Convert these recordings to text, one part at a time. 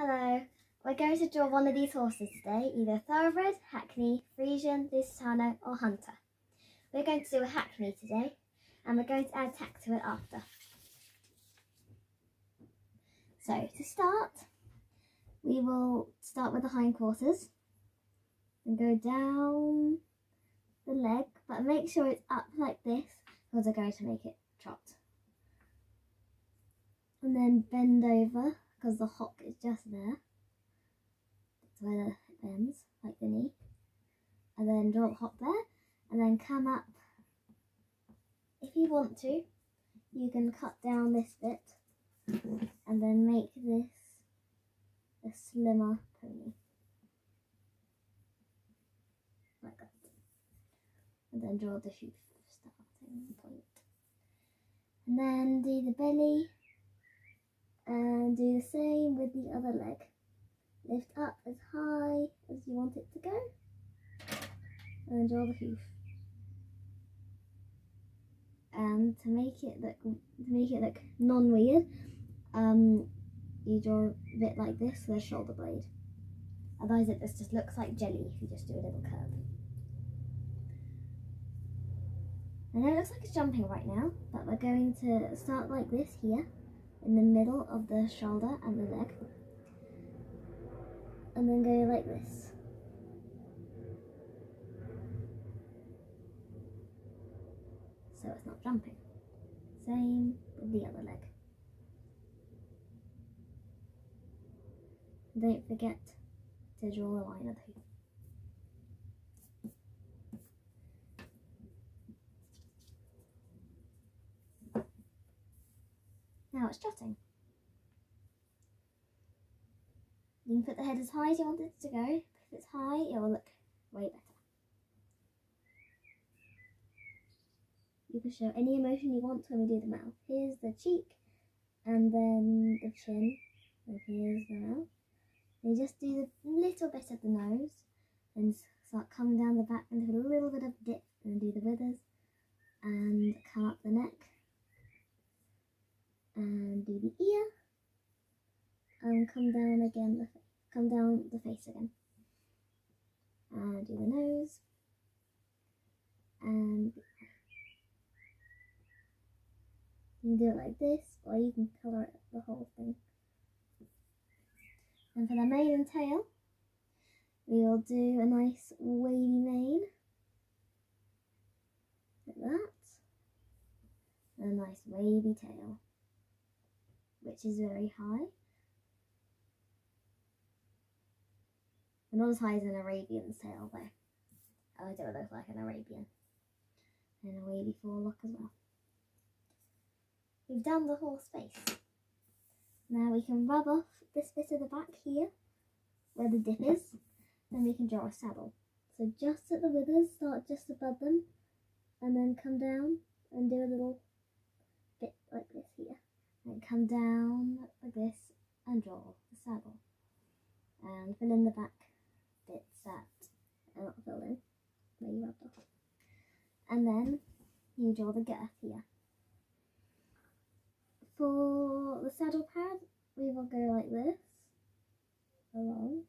Hello. We're going to draw one of these horses today, either Thoroughbred, Hackney, Friesian, Lusitano or Hunter. We're going to do a Hackney today and we're going to add tack to it after. So to start, we will start with the hindquarters and go down the leg, but make sure it's up like this because we're going to make it trot. And then bend over because the hock is just there. That's where the, it bends, like the knee. And then draw the hock there, and then come up. If you want to, you can cut down this bit and then make this a slimmer pony. Like that. And then draw the hoof starting point. And then do the belly and do the same with the other leg. Lift up as high as you want it to go and draw the hoof. And to make it look to make it look non-weird, um, you draw a bit like this with a shoulder blade. Otherwise it just looks like jelly if you just do a little curve. I know it looks like it's jumping right now, but we're going to start like this here in the middle of the shoulder and the leg and then go like this. So it's not jumping. Same with the other leg. Don't forget to draw a line of the hoop. Now it's trotting. You can put the head as high as you want it to go. If it's high, it will look way better. You can show any emotion you want when we do the mouth. Here's the cheek, and then the chin, and here's the mouth. You just do the little bit of the nose, and start coming down the back, and do a little bit of dip, and do the withers, and come up the neck, and do the ear. And come down again the come down the face again. And do the nose. And you can do it like this or you can colour it the whole thing. And for the mane and tail we will do a nice wavy mane. Like that. And a nice wavy tail which is very high. not as high as an Arabian's tail though. Oh, I don't look like an Arabian. And a wavy forelock as well. We've done the horse face. Now we can rub off this bit of the back here, where the dip is, then we can draw a saddle. So just at the withers, start just above them, and then come down and do a little bit like this here and come down like this and draw the saddle. And fill in the back bits that are not filled in where you rubbed off and then you draw the girth here. For the saddle pad we will go like this along.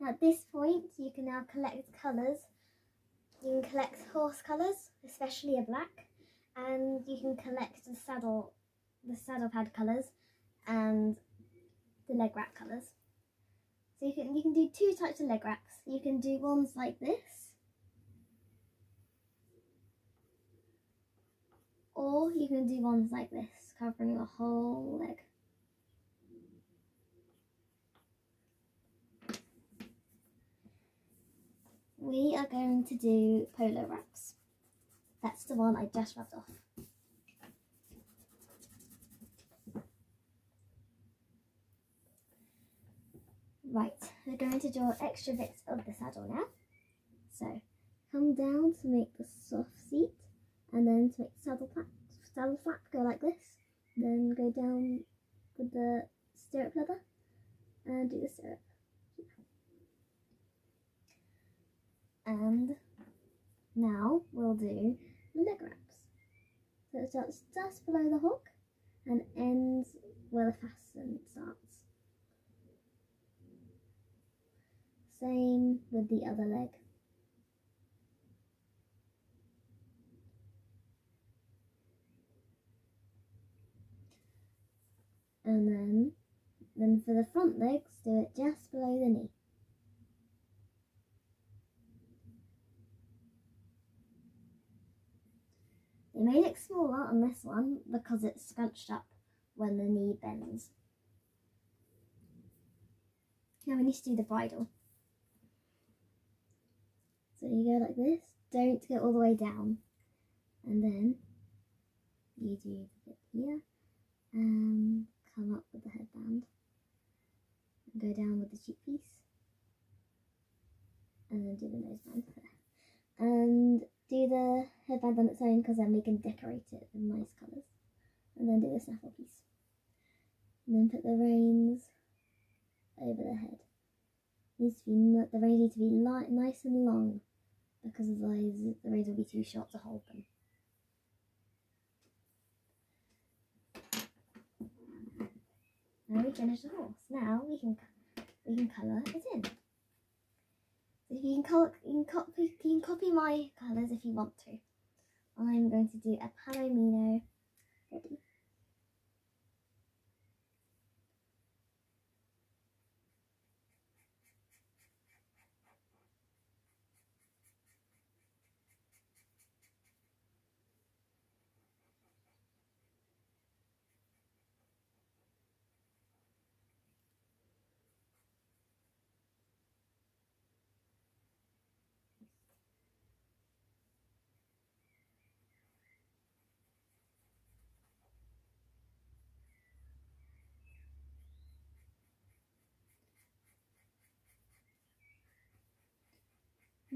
Now at this point you can now collect colours. You can collect horse colours especially a black and you can collect the saddle the saddle pad colours and the leg wrap colours. So you can you can do two types of leg wraps. You can do ones like this or you can do ones like this covering the whole leg. We are going to do polo wraps. That's the one I just rubbed off. Right, we're going to draw extra bits of the saddle now. So, come down to make the soft seat, and then to make the saddle flap, saddle flap go like this. Then go down with the stirrup leather, and do the stirrup. And now we'll do starts just below the hock and ends where the fasten starts. Same with the other leg. And then, then for the front legs, do it just below the knee. They made it smaller on this one because it's scrunched up when the knee bends. Now we need to do the bridle. So you go like this, don't go all the way down. And then you do the bit here and come up with the headband. And go down with the cheek piece. And then do the noseband. And do the headband on its own because then we can decorate it in nice colours. And then do the snaffle piece. And then put the reins over the head. Needs to be the reins need to be light, nice and long because otherwise the reins will be too short to hold them. Now we finished the horse. Now we can we can colour it in. You can, you can copy you can copy my colours if you want to. I'm going to do a Palomino ready.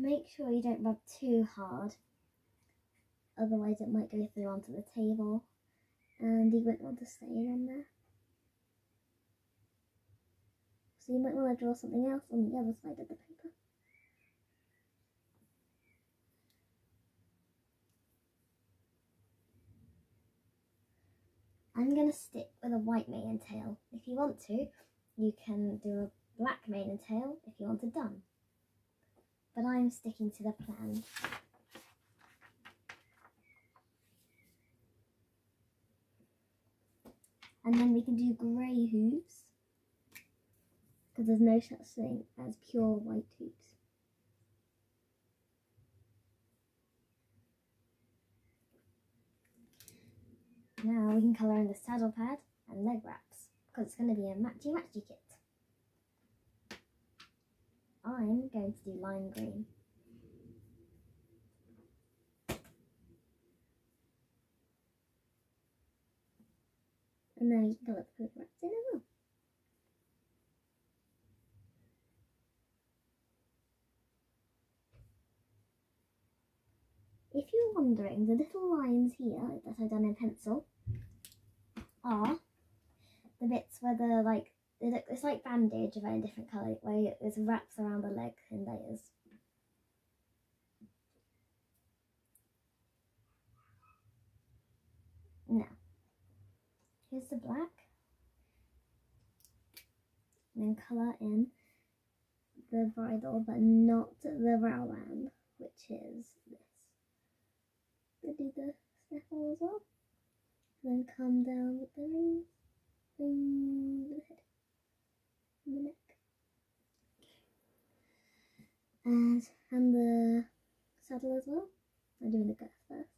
Make sure you don't rub too hard, otherwise it might go through onto the table and you won't want to stain on there. So you might want to draw something else on the other side of the paper. I'm going to stick with a white mane and tail. If you want to, you can do a black mane and tail if you want it done but I'm sticking to the plan. And then we can do grey hooves because there's no such thing as pure white hooves. Now we can colour in the saddle pad and leg wraps because it's going to be a matchy matchy kit. I'm going to do lime green. And then you can colour the paper in as well. If you're wondering, the little lines here that I've done in pencil are the bits where the like it's like bandage, of a different colour, where it wraps around the leg in layers. Now, here's the black. And then colour in the bridle, but not the brow band, which is this. To do the snaffle as well. And then come down with the. Boom, the head the neck. And, and the saddle as well. I'm doing the girth first.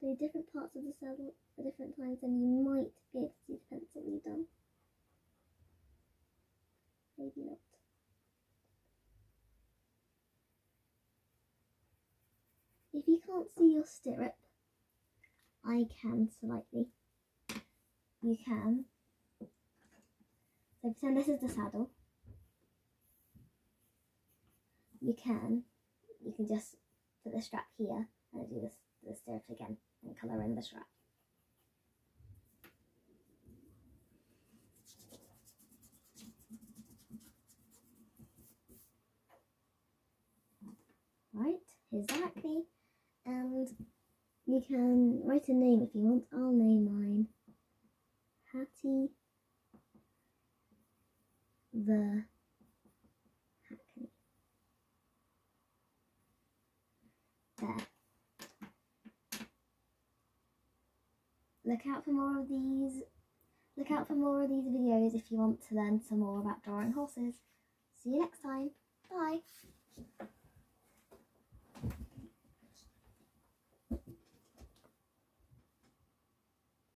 The different parts of the saddle at different times and you might be able to see the pencil you've done. Maybe not. If you can't see your stirrup, I can slightly. You can so pretend this is the saddle. You can, you can just put the strap here and do this, the stirrups again and colour in the strap. Right, Hackney, and you can write a name if you want. I'll name mine Hattie the hackney. There. Look out for more of these. Look out for more of these videos if you want to learn some more about drawing horses. See you next time. Bye.